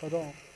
活动。